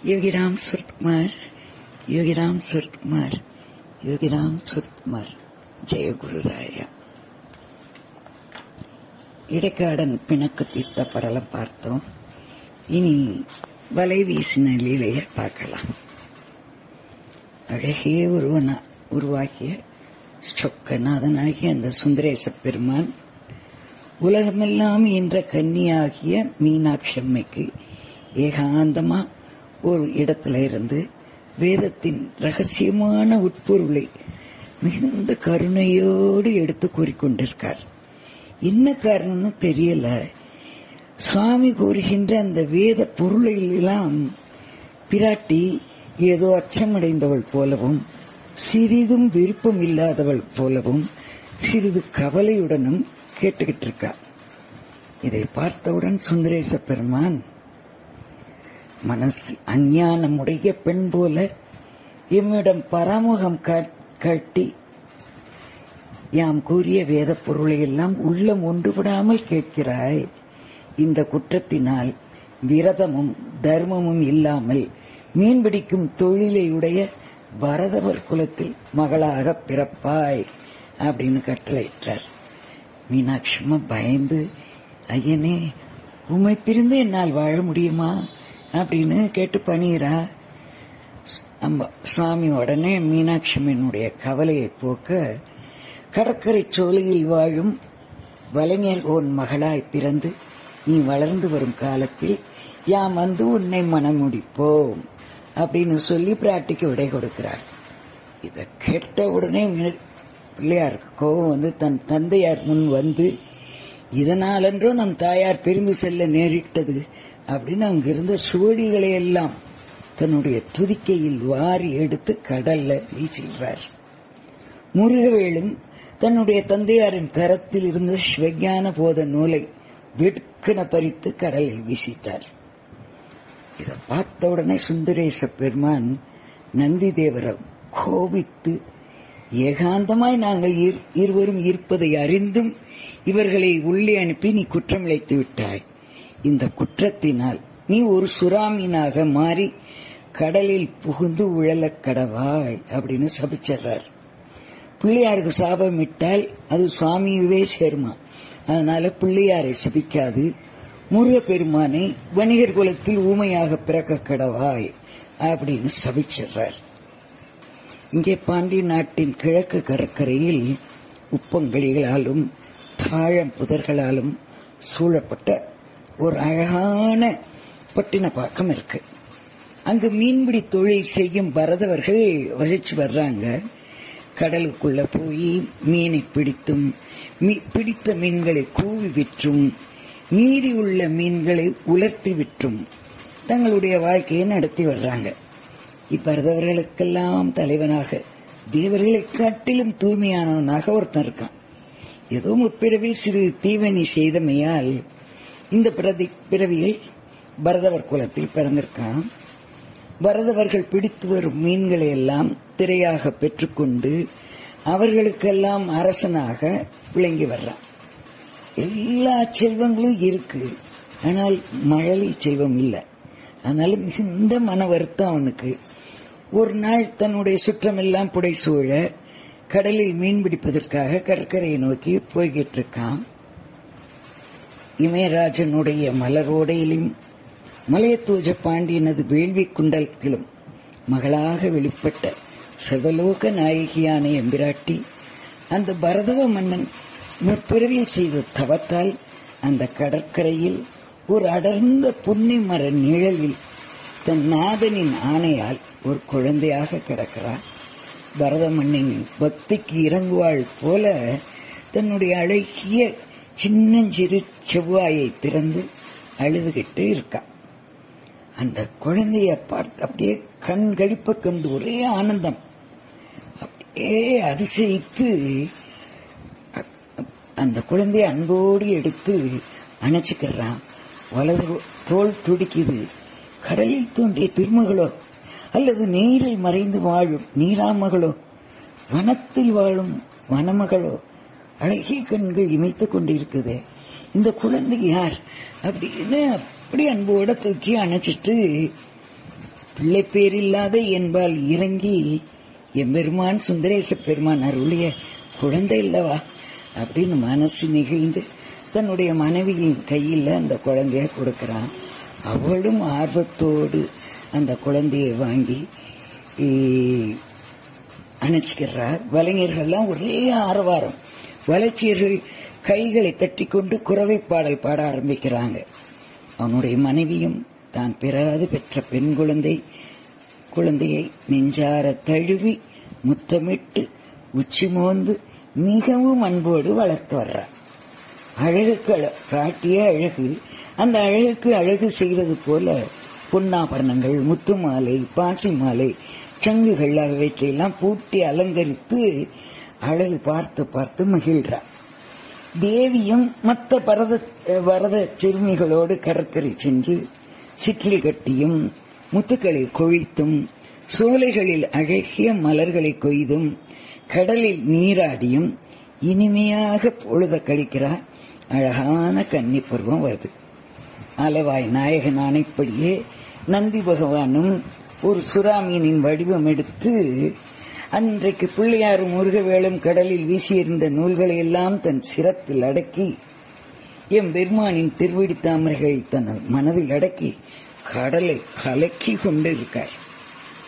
योगीराम सुरतकुमार योगीराम सुरतकुमार யோகிராம் சுரத்குமார் ஜெய குருராயா இடைக்காடன் பிணக்கு தீர்த்த படலம் பார்த்தோம் இனி வலை வீசின லீலைய பார்க்கலாம் அழகே உருவனா உருவாக்கிய சொக்கநாதனாகிய அந்த சுந்தரேச பெருமான் உலகமெல்லாம் என்ற கன்னியாகிய மீனாட்சி அம்மைக்கு ஏகாந்தமா ஒரு இடத்துல இருந்து வேதத்தின் ரகசியமான உட்பொருளை மிகுந்த கருணையோடு எடுத்து கூறிக்கொண்டிருக்கார். என்ன காரணம்னு தெரியல. சுவாமி கூறுகின்ற அந்த வேத பொருளையெல்லாம் பிராட்டி ஏதோ அச்சமடைந்தவள் போலவும் சிறிதும் விருப்பம் இல்லாதவள் போலவும் சிறிது கவலையுடனும் கேட்டுக்கிட்டு இருக்கா இதை பார்த்தவுடன் சுந்தரேச பெருமான் மனசு அஞ்ஞானமுடைய பெண் போல எம்மிடம் பராமுகம் காட்டி யாம் கூறிய வேத பொருளை எல்லாம் உள்ளம் ஒன்றுபடாமல் கேட்கிறாய். இந்த குற்றத்தினால் விரதமும் தர்மமும் இல்லாமல் மீன்பிடிக்கும் தொழிலையுடைய பரதவர் குலத்தில் மகளாக பிறப்பாய் அப்படின்னு கட்டளையிட்டார். மீனாட்சிமா பயந்து ஐயனே உம்மை பிரிந்து என்னால் வாழ முடியுமா? அப்படின்னு கேட்டு பணியிறா சுவாமி உடனே மீனாட்சி அம்மனுடைய கவலையை போக்க கடற்கரை சோலையில் வாழும் வலைஞர் உன் மகளாய் பிறந்து நீ வளர்ந்து வரும் காலத்தில் யாம் வந்து உன்னை மனமுடிப்போம் அப்படின்னு சொல்லி பிராட்டிக்கு விடை கொடுக்கிறார். இத கேட்ட உடனே பிள்ளையாருக்கு கோபம் வந்து தன் தந்தையார் முன் வந்து இதனாலன்றோ நம் தாயார் பிரிந்து செல்ல நேரிட்டது அப்படின்னு அங்கிருந்த சுவடிகளை எல்லாம் தன்னுடைய துதிக்கையில் வாரி எடுத்து கடல்ல வீசுகிறார் முருகவேலும் தன்னுடைய தந்தையாரின் கரத்தில் இருந்த ஸ்வஜான போத நூலை வெட்கன பறித்து கடலில் வீசிட்டார். இதை பார்த்த உடனே சுந்தரேச பெருமான் நந்தி தேவரை கோபித்து ஏகாந்தமாய் நாங்கள் இருவரும் இருப்பதை அறிந்தும் இவர்களை உள்ளே அனுப்பி நீ குற்றம் இழைத்து விட்டாய். இந்த குற்றத்தினால் நீ ஒரு சுறாமீனாக மாறி கடலில் புகுந்து உழலக் கடவாய் அப்படின்னு சபிச்சிடுறார் பிள்ளையாருக்கு சாபமிட்டால் அது சுவாமியவே சேருமா? அதனால பிள்ளையாரை சபிக்காது. முருகப்பெருமானை வணிகர் குலத்தில் ஊமையாக பிறக்க கடவாய் அப்படின்னு சபிச்சிடுறார் இங்கே பாண்டிய நாட்டின் கிழக்கு கடற்கரையில் உப்பங்கழிகளாலும் தாழம் புதர்களாலும் சூழப்பட்ட ஒரு அழகான பட்டினப்பாக்கம் இருக்கு. அங்கு மீன்பிடி தொழில் செய்யும் பரதவர்கள் வசிச்சு வர்றாங்க. கடலுக்குள்ள போய் மீனை பிடித்தும் பிடித்த மீன்களை கூவி விற்றும் மீறி உள்ள மீன்களை உலர்த்தி விற்றும் தங்களுடைய வாழ்க்கையை நடத்தி வர்றாங்க. இப்பரதவர்களுக்கெல்லாம் தலைவனாக தேவர்களை காட்டிலும் தூய்மையானவனாக ஒருத்தன் இருக்கான். ஏதோ முற்பிறவில் சிறு தீவனி செய்தமையால் இந்த பிரதி பிறவியில் பரதவர் குலத்தில் பிறந்திருக்கான். பரதவர்கள் பிடித்து வரும் மீன்களை எல்லாம் திரையாக பெற்றுக்கொண்டு அவர்களுக்கெல்லாம் அரசனாக விளங்கி வர்றான். எல்லா செல்வங்களும் இருக்கு. ஆனால் மழலை செல்வம் இல்லை. அதனால மிகுந்த மன வருத்தம் அவனுக்கு. ஒரு நாள் தன்னுடைய சுற்றமெல்லாம் புடைசூழ கடலில் மீன் பிடிப்பதற்காக கடற்கரையை நோக்கி போய்கிட்டு இருக்கான். இமயராஜனுடைய மலரோடையிலும் மலையத்தூஜ பாண்டியனது வேள்வி குண்டலத்திலும் மகளாக வெளிப்பட்ட சர்வலோக நாயகியான எம்பிராட்டி அந்த பரதவ மன்னன் முற்பிறவில் செய்த தவத்தால் அந்த கடற்கரையில் ஒரு அடர்ந்த புன்னி மர நிழலில் தன் நாதனின் ஆணையால் ஒரு குழந்தையாக கிடக்கிறார் பரத மன்னனின் பக்திக்கு இறங்குவாள் போல தன்னுடைய அழகிய சின்னஞ்சிறு செவ்வாயை திறந்து அழுதுகிட்டு இருக்கா. அந்த குழந்தைய பார்த்து அப்படியே கண் கழிப்ப கண்டு ஒரே ஆனந்தம். அப்படியே அதிசயித்து அந்த குழந்தைய அன்போடு எடுத்து அணைச்சுக்கிறான் வலது தோல் துடிக்குது. கடலில் தோன்றிய திருமகளோ அல்லது நீரில் மறைந்து வாழும் நீராமகளோ வனத்தில் வாழும் வனமகளோ அழகிய கண்கள் இமைத்துக் கொண்டிருக்குதே. இந்த குழந்தை யார்? அப்படின்னு அப்படி அன்போட தூக்கி அணைச்சிட்டு பிள்ளை பேர் இல்லாத என்பால் இறங்கி எம்பெருமான் சுந்தரேச பெருமான் அருளிய குழந்தை இல்லவா? அப்படின்னு மனசு நிகழ்ந்து தன்னுடைய மனைவியின் கையில் அந்த குழந்தைய கொடுக்கறான். அவளும் ஆர்வத்தோடு அந்த குழந்தையை வாங்கி அணைச்சிக்கிறார். வலைஞர்கள்லாம் ஒரே ஆரவாரம். வளர்ச்சியர்கள் கைகளை தட்டிக்கொண்டு குறவை பாடல் பாட ஆரம்பிக்கிறாங்க. அவனுடைய மனைவியும் தான் பிறகு பெற்ற பெண் குழந்தை. குழந்தையை நெஞ்சார தழுவி முத்தமிட்டு உச்சி மோந்து மிகவும் அன்போடு வளர்த்து வர்றார் அழகுக்கு அழ- காட்டிய அழகு அந்த அழகுக்கு அழகு செய்வது போல பொன்னாபரணங்கள் முத்து மாலை பாசி மாலை சங்குகள் ஆகியவற்றையெல்லாம் பூட்டி அலங்கரித்து அழகு பார்த்து பார்த்து மகிழ்றார் தேவியும் மற்ற பரத வரத சிறுமிகளோடு கடற்கரை சென்று சிட்லி கட்டியும் முத்துக்களை கொழித்தும் சோலைகளில் அழகிய மலர்களை கொய்தும் கடலில் நீராடியும் இனிமையாக பொழுத கழிக்கிறார் அழகான கன்னி பருவம் வருது. அலவாய் நாயகனான இப்படியே நந்தி பகவானும் ஒரு சுறாமீனின் வடிவம் எடுத்து அன்றைக்கு பிள்ளையாரும் முருகவேளும் கடலில் வீசியிருந்த நூல்களை எல்லாம் தன் சிரத்தில் அடக்கி எம் பெருமானின் திருவடி தாமரைகளை தன் மனதில் அடக்கி கடலை கலக்கி கொண்டிருக்கார்.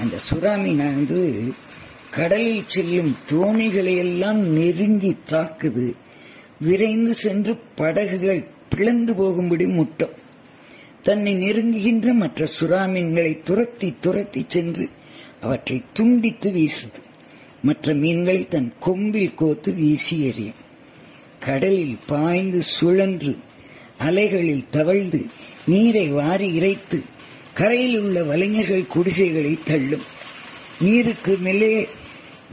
அந்த சுறாமீனானது கடலில் செல்லும் தோணிகளை எல்லாம் நெருங்கி தாக்குது. விரைந்து சென்று படகுகள் பிளந்து போகும்படி முட்டும். தன்னை நெருங்குகின்ற மற்ற சுறாமீன்களை துரத்தி துரத்தி சென்று அவற்றை துண்டித்து வீசுது. மற்ற மீன்களை தன் கொம்பில் கோத்து வீசி எறியும் கடலில் பாய்ந்து சுழன்று அலைகளில் தவழ்ந்து நீரை வாரி இறைத்து கரையில் உள்ள வலைஞர்கள் குடிசைகளை தள்ளும். நீருக்கு மேலே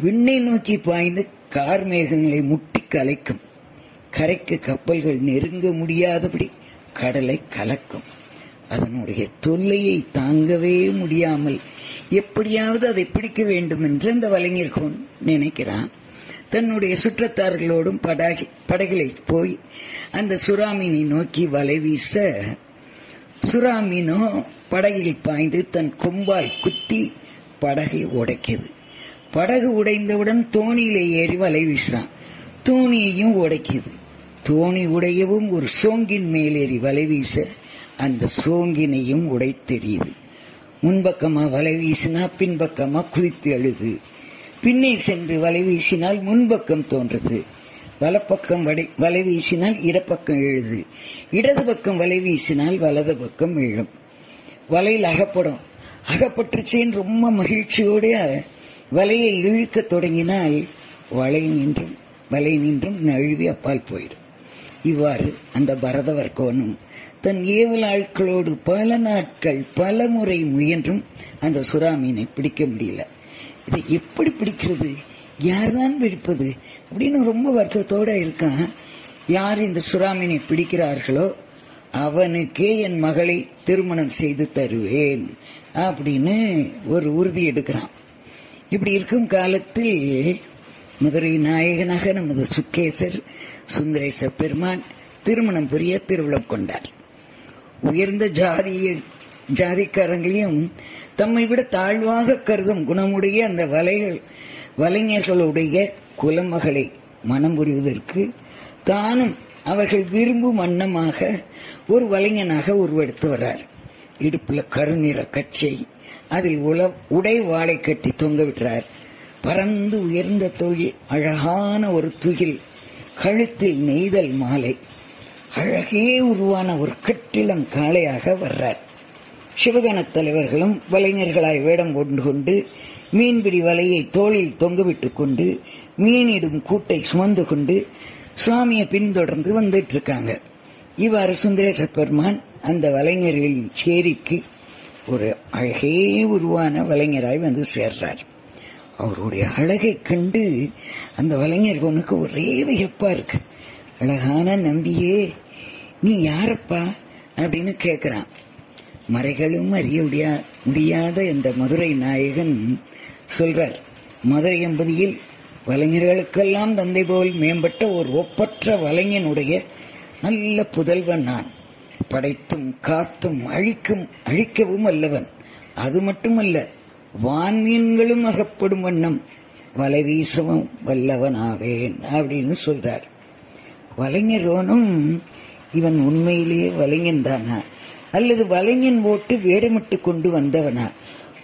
விண்ணை நோக்கி பாய்ந்து கார் மேகங்களை முட்டி கலைக்கும் கரைக்கு கப்பல்கள் நெருங்க முடியாதபடி கடலை கலக்கும். அதனுடைய தொல்லையை தாங்கவே முடியாமல் எப்படியாவது அதை பிடிக்க வேண்டும் என்று அந்த வலைஞர்கோன் நினைக்கிறான். தன்னுடைய சுற்றத்தார்களோடும் படகி படகில் போய் அந்த சுறாமீனை நோக்கி வலை வீச சுறாமீனோ படகில் பாய்ந்து தன் கொம்பால் குத்தி படகை உடைக்குது. படகு உடைந்தவுடன் தோணியிலே ஏறி வலை வீசுறான். தோணியையும் உடைக்குது. தோணி உடையவும் ஒரு சோங்கின் மேலேறி வலை வீச அந்த சோங்கினையும் உடைத்தெறியுது. முன்பக்கமா வலை வீசினா பின்பக்கமா குதித்து எழுது பின்னே சென்று வலை வீசினால் முன்பக்கம் தோன்றுது. வலப்பக்கம் வடை- வலை வீசினால் இடப்பக்கம் எழுது. இடது பக்கம் வலை வீசினால் வலது பக்கம் எழும். வலையில் அகப்படும். அகப்பட்டுச்சேன்னு ரொம்ப மகிழ்ச்சியோட வலையை இழுக்கத் தொடங்கினால் வலை நின்றும் வலை நின்றும் நழுவி அப்பால் போயிடும். இவ்வாறு அந்த பரதவர்கோனும் தன் ஏவல் ஆட்களோடு பல நாட்கள் பல முறை முயன்றும் அந்த சுறாமீனை பிடிக்க முடியல. இதை எப்படி பிடிக்கிறது? யார்தான் பிடிப்பது? அப்படின்னு ரொம்ப வருத்தத்தோட இருக்கான். யார் இந்த சுறாமீனை பிடிக்கிறார்களோ அவனுக்கே என் மகளை திருமணம் செய்து தருவேன் அப்படின்னு ஒரு உறுதி எடுக்கிறான். இப்படி இருக்கும் காலத்தில் மதுரை நாயகனாக நமது சுக்கேசர் சுந்தரேச பெருமான் திருமணம் புரிய திருவிழம் கொண்டார். உயர்ந்த ஜாதிய ஜாதிக்காரங்களையும் தம்மை விட தாழ்வாக கருதும் குணமுடைய அந்த வலைகள் வலைஞர்களுடைய குலமகளை மனம் புரிவதற்கு தானும் அவர்கள் விரும்பும் வண்ணமாக ஒரு வலைஞனாக உருவெடுத்து வர்றார் இடுப்புல கருநிற கச்சை அதில் உள உடை வாளை கட்டி தொங்க விடுறார். பறந்து உயர்ந்த தொழில் அழகான ஒரு துகில் கழுத்தில் நெய்தல் மாலை. அழகே உருவான ஒரு கட்டிலம் காளையாக வர்றார். சிவகணத் தலைவர்களும் வலைஞர்களாய் வேடம் கொண்டு கொண்டு மீன்பிடி வலையை தோளில் தொங்கவிட்டுக் கொண்டு மீனிடும் கூட்டை சுமந்து கொண்டு சுவாமியை பின்தொடர்ந்து வந்துட்டு இருக்காங்க இவ்வாறு சுந்தரேச பெருமான் அந்த வலைஞர்களின் சேரிக்கு ஒரு அழகே உருவான வலைஞராய் வந்து சேர்றார். அவருடைய அழகை கண்டு அந்த வலைஞர் உனக்கு ஒரே வியப்பா இருக்கு. அழகான நம்பியே நீ யாரப்பா அப்படின்னு கேக்குறான். மறைகளும் அறிய முடியா- முடியாத இந்த மதுரை நாயகன் சொல்றார் மதுரை எம்பதியில் வலைஞர்களுக்கெல்லாம் தந்தை போல் மேம்பட்ட ஒரு ஒப்பற்ற வலைஞனுடைய நல்ல புதல்வன் நான். படைத்தும் காத்தும் அழிக்கும் அழிக்கவும் அல்லவன். அது மட்டுமல்ல வான்மீன்களும் அகப்படும் வண்ணம். வலை வீசவும் வல்லவனாவேன் அப்படின்னு சொல்றார். வலைஞரோனும் இவன் உண்மையிலேயே வலைஞன் தானா? அல்லது வலைஞன் போட்டு வேடமிட்டு கொண்டு வந்தவனா?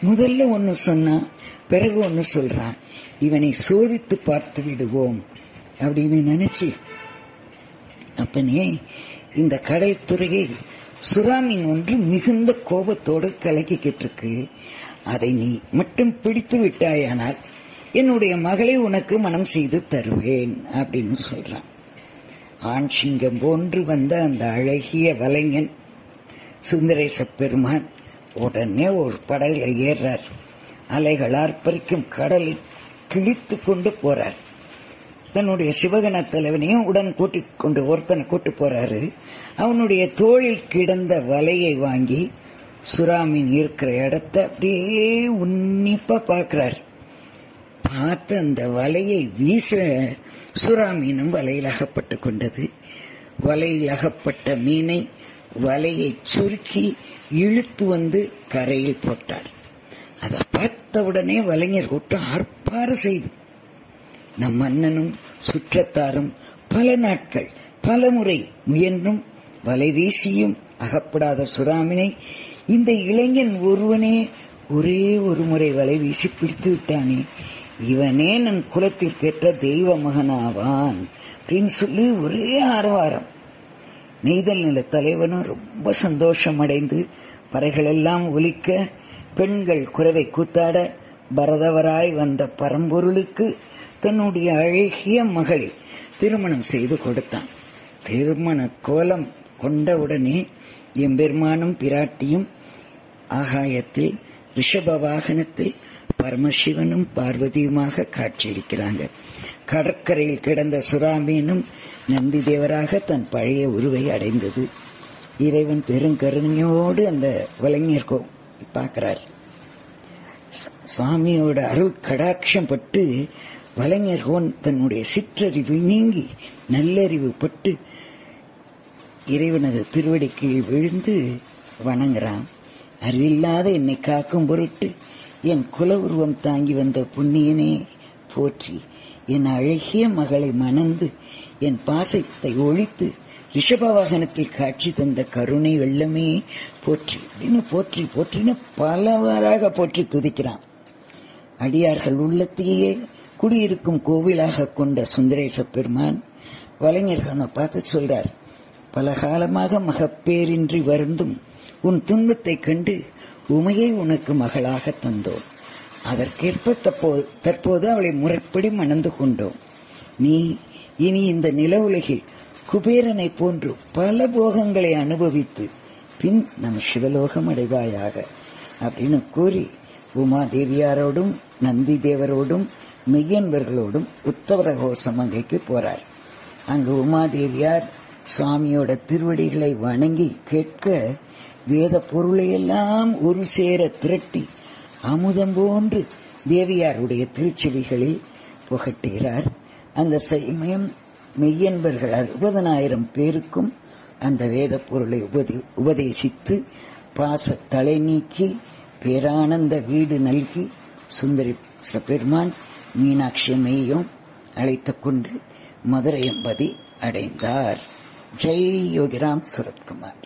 முதல்ல ஒன்னு சொன்னா பிறகு ஒன்னு சொல்றான். இவனை சோதித்து பார்த்து விடுவோம் அப்படின்னு நினைச்சு அப்பனே இந்த கடல் துறையை சுறாமீன் ஒன்று மிகுந்த கோபத்தோடு கலக்கிக்கிட்டு இருக்கு அதை நீ மட்டும் பிடித்து விட்டாயானால் என்னுடைய மகளை உனக்கு மனம் செய்து தருவேன் அப்படின்னு சொல்றான். ஆண் சிங்கம் போன்று வந்த அந்த அழகிய வலைஞன் சுந்தரேச பெருமான் உடனே ஒரு படகுல ஏறார் அலைகள் ஆர்ப்பரிக்கும் கடலில் கிழித்து கொண்டு போறார். தன்னுடைய சிவகண தலைவனையும் உடன் கூட்டிக் கொண்டு ஒருத்தனை கூட்டு போறாரு. அவனுடைய தோளில் கிடந்த வலையை வாங்கி சுறாமீன் இருக்கிற இடத்த அப்படியே உன்னிப்பா பார்க்கிறார். பார்த்து அந்த வலையை வீச சுறாமீனும் வலையில் அகப்பட்டு கொண்டது. வலையில் அகப்பட்ட மீனை வலையை சுருக்கி இழுத்து வந்து கரையில் போட்டார். அதை பார்த்த உடனே வலைஞர் கூட்டம் அற்பாறு செய்து நம் மன்னனும் சுற்றத்தாரும் பல நாட்கள் பல முறை முயன்றும் வலை வீசியும் அகப்படாத சுறாமினை இந்த இளைஞன் ஒருவனே ஒரே ஒரு முறை வலை வீசி பிடித்து விட்டானே. இவனே நன் குலத்திற்கேற்ற தெய்வ மகனாவான் அப்படின்னு சொல்லி ஒரே ஆரவாரம். நெய்தல் நில தலைவனும் ரொம்ப சந்தோஷம் அடைந்து பறைகளெல்லாம் ஒலிக்க பெண்கள் குறவை கூத்தாட பரதவராய் வந்த பரம்பொருளுக்கு தன்னுடைய அழகிய மகளை திருமணம் செய்து கொடுத்தான். திருமண கோலம் கொண்டவுடனே எம்பெருமானும் பிராட்டியும் ஆகாயத்தில் ரிஷப வாகனத்தில் பரமசிவனும் பார்வதியுமாக காட்சியளிக்கிறாங்க. கடற்கரையில் கிடந்த சுறாமீனும் நந்தி தேவராக தன் பழைய உருவை அடைந்தது. இறைவன் பெருங்கருணையோடு அந்த வலைஞர் பார்க்கிறார். சுவாமியோட அருள் கடாட்சம் பட்டு வலைஞர் ஹோன் தன்னுடைய சிற்றறிவு நீங்கி நல்லறிவு பட்டு இறைவனது திருவடிக்கு விழுந்து வணங்குறான். அறிவில்லாத என்னை காக்கும் பொருட்டு என் குல உருவம் தாங்கி வந்த புண்ணியனே போற்றி. என் அழகிய மகளை மணந்து என் பாசத்தை ஒழித்து ரிஷப வாகனத்தில் காட்சி தந்த கருணை வெள்ளமே போற்றி. அப்படின்னு போற்றி போற்றின்னு பலவாறாக போற்றி துதிக்கிறான். அடியார்கள் உள்ளத்தையே குடியிருக்கும் கோவிலாக கொண்ட சுந்தரேச பெருமான் வலைஞர்களை பார்த்து சொல்றார் பல காலமாக மகப்பேரின்றி வருந்தும் உன் துன்பத்தை கண்டு உமையை உனக்கு மகளாக தந்தோம். அதற்கேற்ப தற்போது அவளை முறைப்படி மணந்து கொண்டோம். நீ இனி இந்த நில உலகில் குபேரனை போன்று பல போகங்களை அனுபவித்து பின் நம் சிவலோகம் அடைவாயாக அப்படின்னு கூறி உமாதேவியாரோடும் நந்தி தேவரோடும் மெய்யன்பர்களோடும் உத்தவர கோஷம் போறார். அங்கு உமாதேவியார் சுவாமியோட திருவடிகளை வணங்கி கேட்க வேத பொருளையெல்லாம் ஒரு சேர திரட்டி அமுதம் போன்று தேவியாருடைய திருச்செவிகளில் புகட்டுகிறார். அந்த சமயம் மெய்யன்பர்கள் அறுபதனாயிரம் பேருக்கும் அந்த வேத பொருளை உபதேசித்து பாச தலை நீக்கி பேரானந்த வீடு நல்கி சுந்தரி பெருமான் மீனாட்சி அம்மையையும் அழைத்துக் கொண்டு மதுரை எம்பதி அடைந்தார். ஜெய் யோகிராம் சுரத்குமார்.